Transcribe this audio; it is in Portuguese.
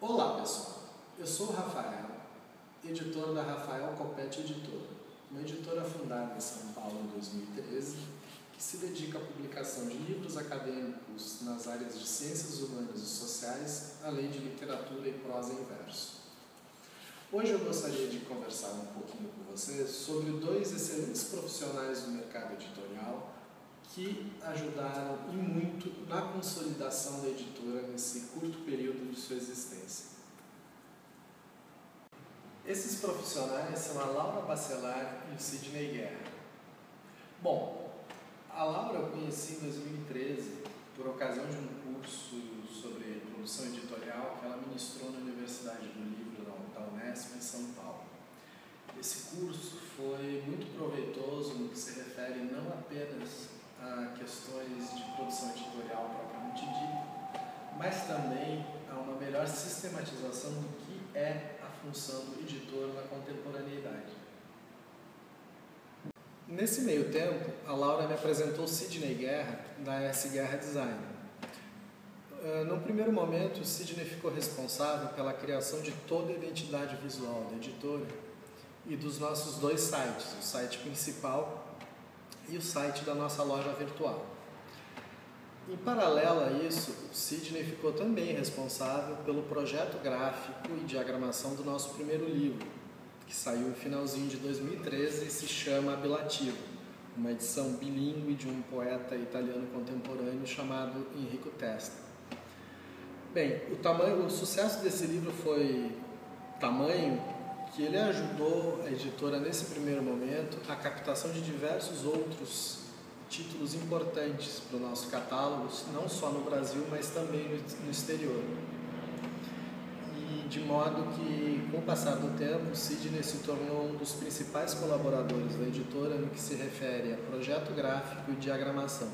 Olá pessoal, eu sou o Rafael, editor da Rafael Copete Editora, uma editora fundada em São Paulo em 2013 que se dedica à publicação de livros acadêmicos nas áreas de ciências humanas e sociais, além de literatura e prosa em verso. Hoje eu gostaria de conversar um pouquinho com vocês sobre dois excelentes profissionais do mercado editorial que ajudaram e muito na consolidação da editora nesse curto Esses profissionais são a Laura Bacelar e o Sidney Guerra. Bom, a Laura eu conheci em 2013 por ocasião de um curso sobre produção editorial que ela ministrou na Universidade do Livro da Unesp em São Paulo. Esse curso foi muito proveitoso no que se refere não apenas a questões de produção editorial propriamente dita, mas também a uma melhor sistematização do que é função do editor na contemporaneidade. Nesse meio tempo, a Laura me apresentou Sidney Guerra, da S Guerra Design. Ah, no primeiro momento, Sidney ficou responsável pela criação de toda a identidade visual da editora e dos nossos dois sites, o site principal e o site da nossa loja virtual. Em paralelo a isso, o Sidney ficou também responsável pelo projeto gráfico e diagramação do nosso primeiro livro, que saiu no finalzinho de 2013 e se chama Abilativo, uma edição bilíngue de um poeta italiano contemporâneo chamado Enrico Testa. Bem, o, tamanho, o sucesso desse livro foi tamanho que ele ajudou a editora nesse primeiro momento a captação de diversos outros títulos importantes para o nosso catálogo, não só no Brasil, mas também no exterior. E de modo que, com o passar do tempo, Sidney se tornou um dos principais colaboradores da editora no que se refere a projeto gráfico e diagramação.